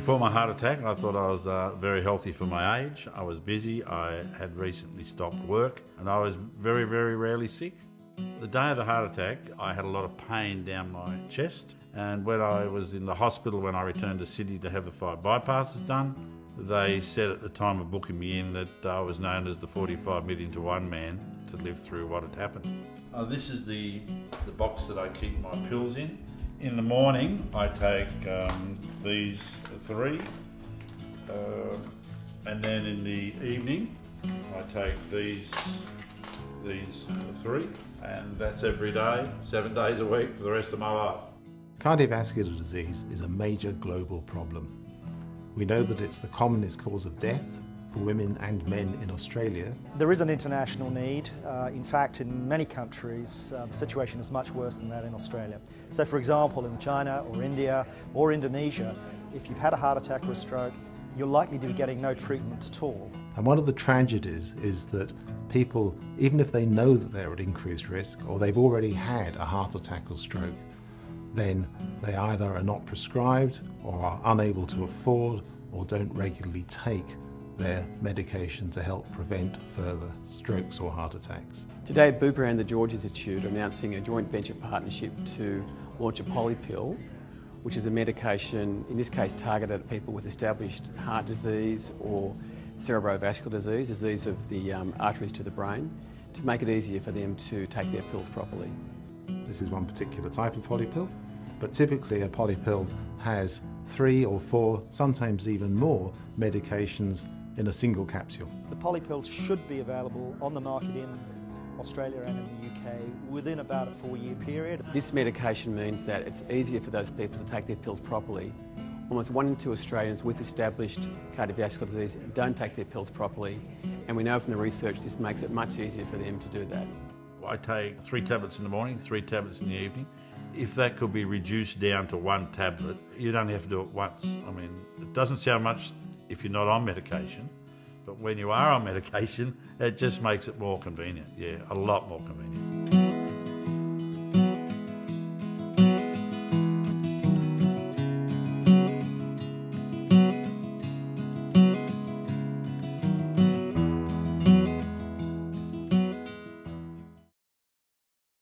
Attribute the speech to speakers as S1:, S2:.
S1: Before my heart attack, I thought I was uh, very healthy for my age. I was busy, I had recently stopped work, and I was very, very rarely sick. The day of the heart attack, I had a lot of pain down my chest, and when I was in the hospital when I returned to Sydney to have the five bypasses done, they said at the time of booking me in that I was known as the 45 million to one man to live through what had happened. Uh, this is the, the box that I keep my pills in. In the morning, I take um, these three, uh, and then in the evening, I take these these three, and that's every day, seven days a week for the rest of my life.
S2: Cardiovascular disease is a major global problem. We know that it's the commonest cause of death for women and men in Australia.
S3: There is an international need. Uh, in fact, in many countries, uh, the situation is much worse than that in Australia. So, for example, in China or India or Indonesia, if you've had a heart attack or a stroke, you're likely to be getting no treatment at all.
S2: And one of the tragedies is that people, even if they know that they're at increased risk or they've already had a heart attack or stroke, then they either are not prescribed or are unable to afford or don't regularly take their medication to help prevent further strokes or heart attacks.
S4: Today, Bupa and the George Institute are announcing a joint venture partnership to launch a polypill, which is a medication, in this case targeted at people with established heart disease or cerebrovascular disease, disease of the um, arteries to the brain, to make it easier for them to take their pills properly.
S2: This is one particular type of polypill, but typically a polypill has three or four, sometimes even more, medications in a single capsule.
S3: The polypill should be available on the market in Australia and in the UK within about a four year period.
S4: This medication means that it's easier for those people to take their pills properly. Almost one in two Australians with established cardiovascular disease don't take their pills properly, and we know from the research this makes it much easier for them to do that.
S1: I take three tablets in the morning, three tablets in the evening. If that could be reduced down to one tablet, you'd only have to do it once. I mean, it doesn't sound much if you're not on medication, but when you are on medication, it just makes it more convenient. Yeah, a lot more convenient.